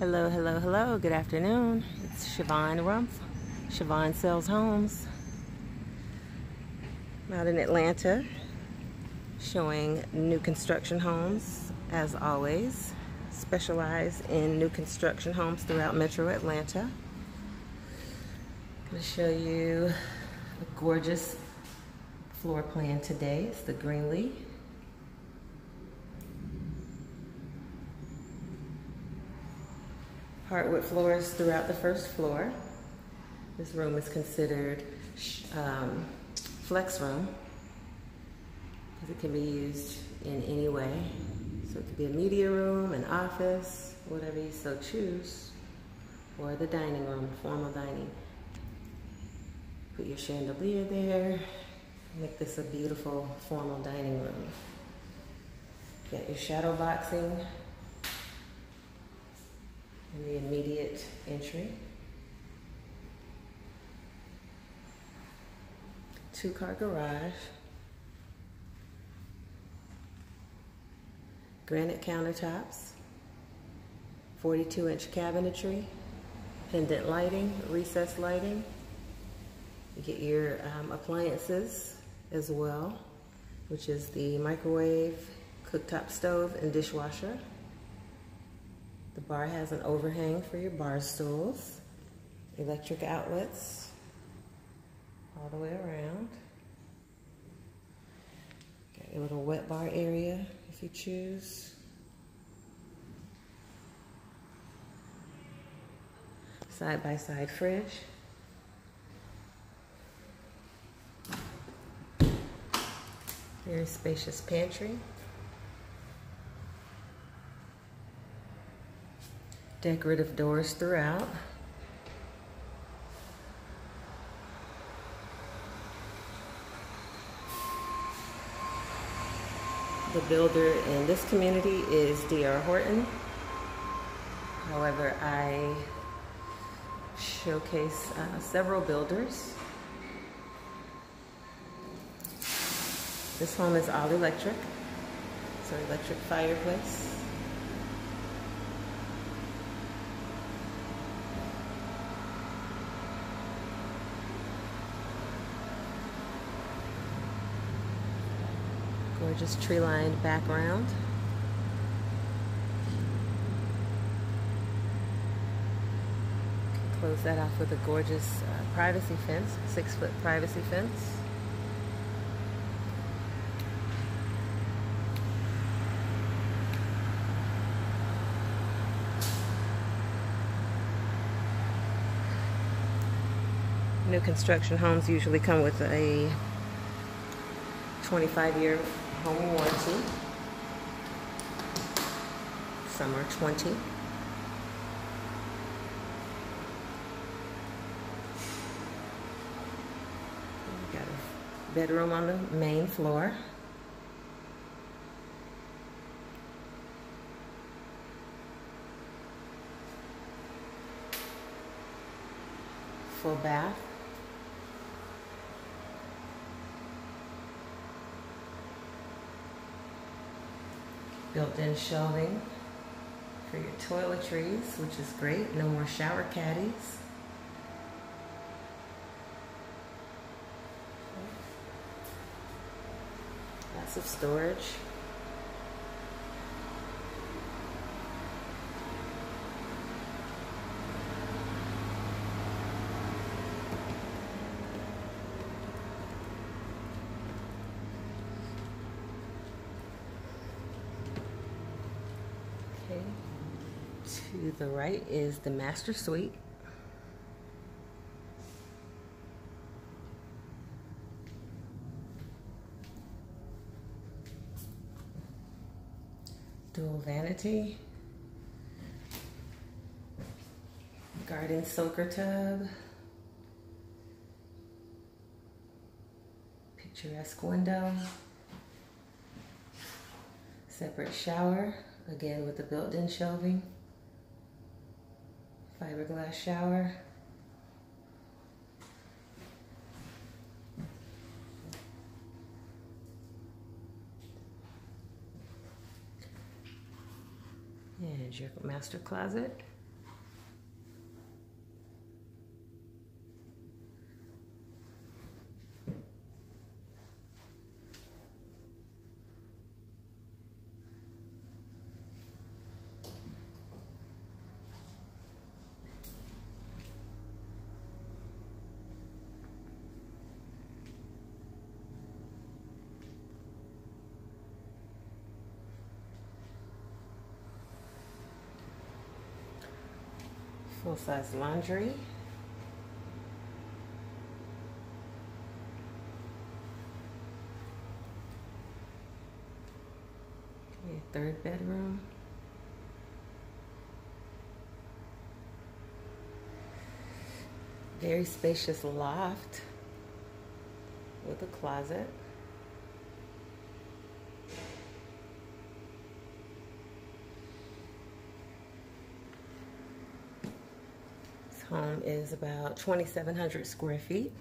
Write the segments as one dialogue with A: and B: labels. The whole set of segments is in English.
A: Hello, hello, hello. Good afternoon. It's Shevonne Rumpf. Shevonne Sells Homes. I'm out in Atlanta showing new construction homes as always. Specialize in new construction homes throughout metro Atlanta. I'm going to show you a gorgeous floor plan today. It's the Greenlee hardwood floors throughout the first floor. This room is considered um, flex room because it can be used in any way. So it could be a media room, an office, whatever you so choose, or the dining room, formal dining. Put your chandelier there, make this a beautiful formal dining room. Get your shadow boxing in the immediate entry. Two car garage. Granite countertops. 42 inch cabinetry. Pendant lighting, recessed lighting. You get your um, appliances as well, which is the microwave, cooktop stove, and dishwasher. The bar has an overhang for your bar stools, electric outlets all the way around. Got a little wet bar area if you choose. Side by side fridge. Very spacious pantry. Decorative doors throughout. The builder in this community is D.R. Horton. However, I showcase uh, several builders. This home is all electric. It's an electric fireplace. Gorgeous tree-lined background. Close that off with a gorgeous uh, privacy fence, six foot privacy fence. New construction homes usually come with a 25 year home warranty. Some are 20. Got a bedroom on the main floor. Full bath. Built-in shelving for your toiletries, which is great. No more shower caddies. Lots of storage. To the right is the master suite. Dual vanity. Garden soaker tub. Picturesque window. Separate shower. Again with the built-in shelving. Fiberglass shower. And your master closet. Full-size laundry. Okay, third bedroom. Very spacious loft with a closet. Home is about 2,700 square feet.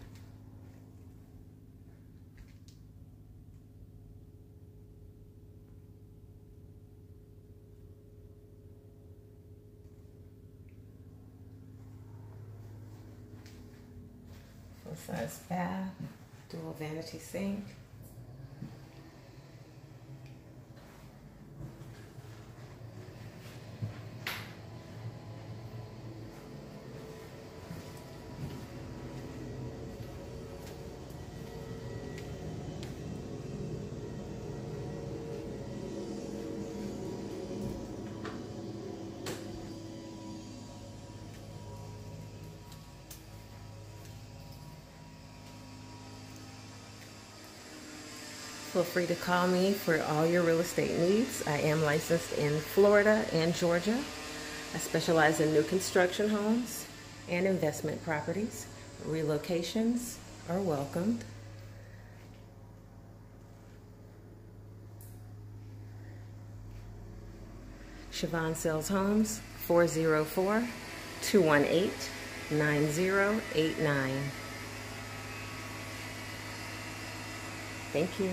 A: Full size bath, dual vanity sink. Feel free to call me for all your real estate needs. I am licensed in Florida and Georgia. I specialize in new construction homes and investment properties. Relocations are welcomed. Shevonne Sells Homes, 404 218 9089. Thank you.